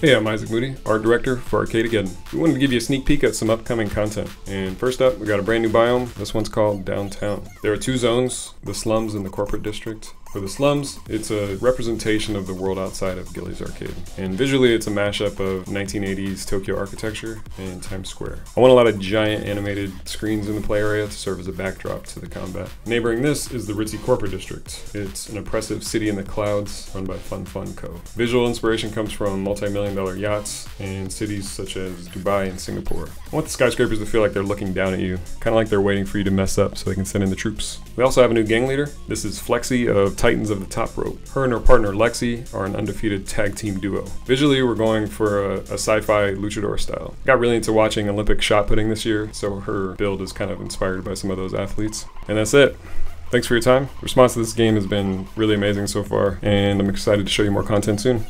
Hey, I'm Izaak Moody, art director for Arcadegeddon. We wanted to give you a sneak peek at some upcoming content. And first up, we got a brand new biome. This one's called Downtown. There are two zones, the slums and the corporate district. For the slums, it's a representation of the world outside of Gilly's Arcade. And visually, it's a mashup of 1980s Tokyo architecture and Times Square. I want a lot of giant animated screens in the play area to serve as a backdrop to the combat. Neighboring this is the ritzy corporate district. It's an oppressive city in the clouds run by Fun Fun Co. Visual inspiration comes from multi-million dollar yachts and cities such as Dubai and Singapore. I want the skyscrapers to feel like they're looking down at you, kind of like they're waiting for you to mess up so they can send in the troops. We also have a new gang leader. This is Flexi of Titans of the Top Rope. Her and her partner Lexi are an undefeated tag team duo. Visually, we're going for a, a sci-fi luchador style. Got really into watching Olympic shot putting this year, so her build is kind of inspired by some of those athletes. And that's it. Thanks for your time. Response to this game has been really amazing so far, and I'm excited to show you more content soon.